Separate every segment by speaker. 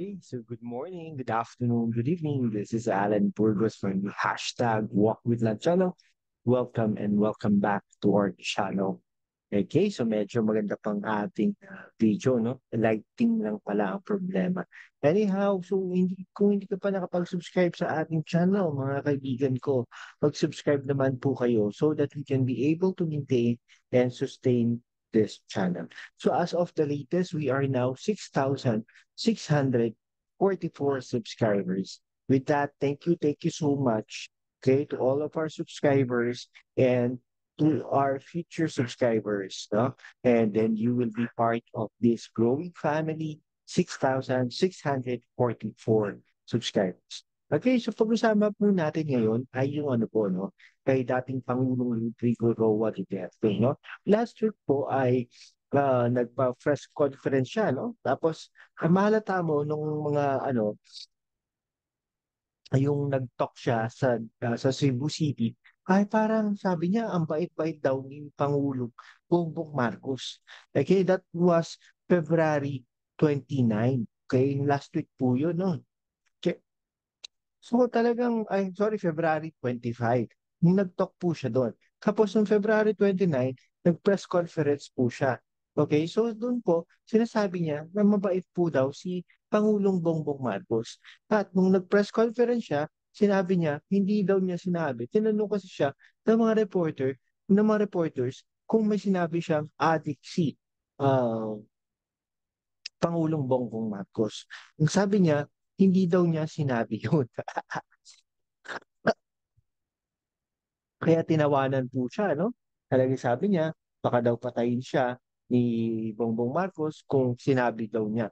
Speaker 1: Hey, so good morning, good afternoon, good evening. This is Alan Burgos from hashtag Walk with Lunch channel. Welcome and welcome back to our channel. Okay, so medyo maganda pang ating uh, video, no? Lighting lang pala ang problema. Anyhow, so hindi, kung hindi ka pa nakapag-subscribe sa ating channel, mga kaibigan ko, mag-subscribe naman po kayo so that we can be able to maintain and sustain this channel. So as of the latest, we are now 6,644 subscribers. With that, thank you, thank you so much, okay, to all of our subscribers and to our future subscribers. No? And then you will be part of this growing family, 6,644 subscribers. Okay, so pag-usama po natin ngayon ay yung ano po, no, kay dating Pangulong Rodrigo Roa Duterte, no. Last week po ay uh, nagpa-press conference siya, no. Tapos, mahalata mo nung mga ano, yung nag-talk siya sa uh, sa Cebu City, ay parang sabi niya, ang bait-bait daw ni Pangulong Bongbong Marcos. Okay, that was February 29. Okay, last week po yun, no? So talagang, ay sorry, February 25. Nung nag-talk po siya doon. Tapos noong February 29, nag-press conference po siya. Okay, so doon po, sinasabi niya na mabait po daw si Pangulong Bongbong Marcos. At nung nag-press conference siya, sinabi niya, hindi daw niya sinabi. Tinanong kasi siya ng mga reporter, ng mga reporters, kung may sinabi siyang addict si uh, Pangulong Bongbong Marcos. Ang sabi niya, hindi daw niya sinabi yun. Kaya tinawanan po siya, no? Talagang sabi niya, baka daw patayin siya ni Bongbong Marcos kung sinabi daw niya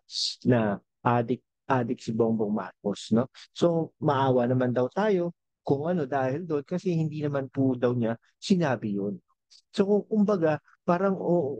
Speaker 1: na addict adik si Bongbong Marcos, no? So, maawa naman daw tayo kung ano dahil doon kasi hindi naman po daw niya sinabi yun. So, kung kumbaga, parang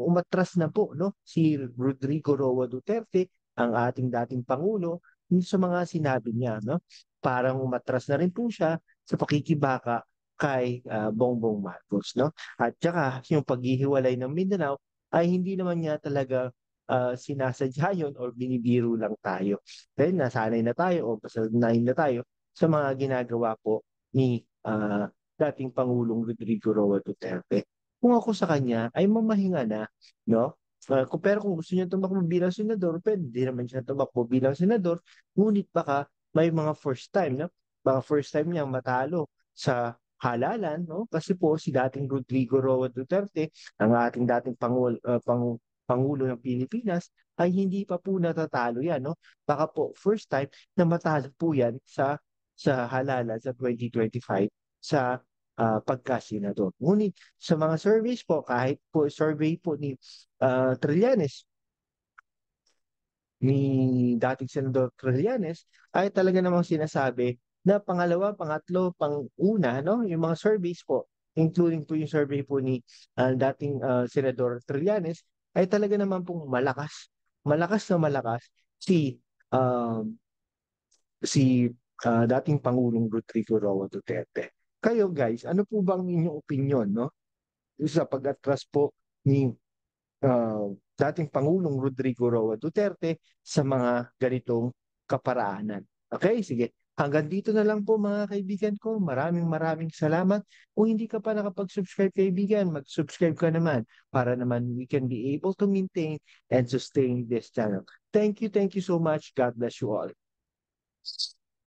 Speaker 1: umatras na po, no? Si Rodrigo Roa Duterte, ang ating dating Pangulo, sa mga sinabi niya, no? Parang umatras na rin po siya sa pakikibaka kay uh, Bongbong Marcos, no? At saka, yung paghihiwalay ng Mindanao ay hindi naman niya talaga uh, sinasadya yun or binibiro lang tayo. Dahil nasanay na tayo o pasanayin na tayo sa mga ginagawa po ni uh, dating Pangulong Rodrigo Roa Duterte. Kung ako sa kanya ay mamahinga na, no? Uh, pero kung gusto niya tumakbo bilang senador, pwede din naman siya tumakbo bilang senador, ngunit baka may mga first time, no? Baka first time niya matalo sa halalan, no? Kasi po si dating Rodrigo Roa Duterte, ang ating dating Pangul, uh, pang, Pangulo ng Pilipinas, ay hindi pa po natatalo yan. No? Baka po first time na matalo po yan sa, sa halala sa 2025 sa uh, pagka-senador. Ngunit sa mga surveys po, kahit po survey po ni uh, Trillanes, ni dating Senador Trillanes, ay talaga namang sinasabi na pangalawa, pangatlo, pang-una, no? yung mga surveys po, including po yung survey po ni uh, dating uh, Senador Trillanes, ay talaga naman pong malakas. Malakas na malakas si uh, si uh, dating Pangulong Rodrigo Roa Duterte. Kayo guys, ano po bang inyong opinion no? Sa pag-atras po ni uh, dating Pangulong Rodrigo Roa Duterte sa mga ganitong kaparaanan. Okay, sige. Hanggang dito na lang po mga kaibigan ko. Maraming maraming salamat. Kung hindi ka pa nakapag-subscribe kaibigan, mag-subscribe ka naman para naman we can be able to maintain and sustain this channel. Thank you, thank you so much. God bless you all.